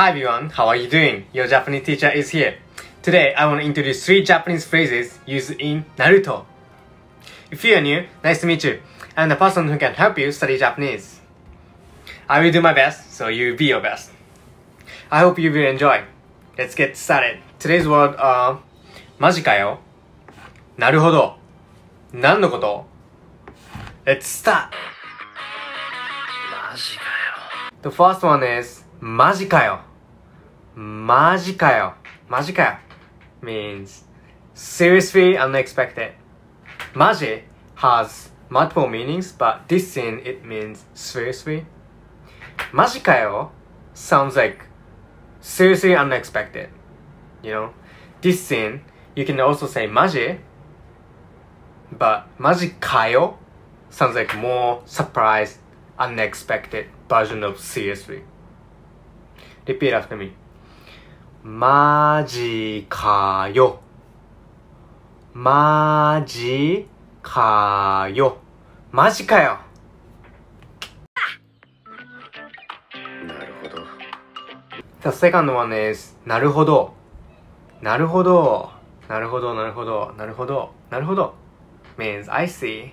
Hi everyone, how are you doing? Your Japanese teacher is here. Today I want to introduce three Japanese phrases used in Naruto. If you are new, nice to meet you. I'm the person who can help you study Japanese. I will do my best, so you be your best. I hope you will enjoy. Let's get started. Today's word are マジかよなるほど。何のこと ?Let's start! マジかよ The first one is マジかよ。マジかよ。マジかよ。means seriously unexpected. マジ has multiple meanings, but this scene it means seriously. マジかよ sounds like seriously unexpected. You know, this scene you can also say マジ but マジかよ sounds like more surprised, unexpected version of seriously. Repeat after me. マジかよ。マジかよ。マジかよ。なるほど The second one is なるほど。なるほど。なるほど、なるほど、なるほど、なるほど。means I see.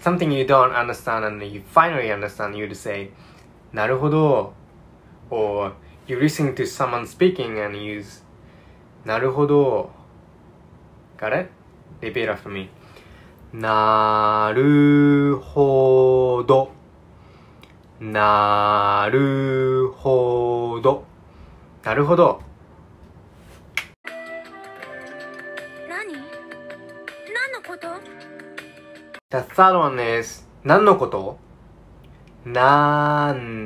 Something you don't understand and you finally understand, you'd say なるほど。Or you listen to someone speaking and use なるほど。Got it? Repeat after me. なるほど。なるほど。なるほど。何何のこと The third one is 何のこと何の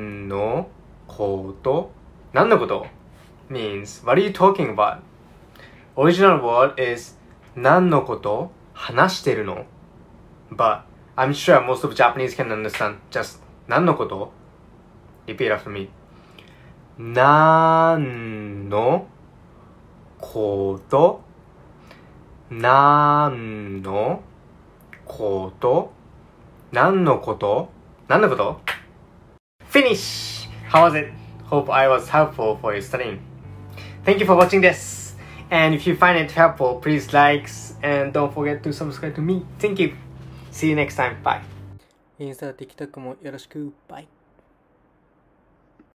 こと何のこと means what are you talking about? Original word is 何のこと話してるの But I'm sure most of Japanese can understand just 何のこと Repeat after me 何のこと何のこと何のこと何のこと Finish! How was it? Hope I was helpful for your studying. Thank you for watching this. And if you find it helpful, please like and don't forget to subscribe to me. Thank you. See you next time. Bye. インスタ、TikTok もよろしく。バイ。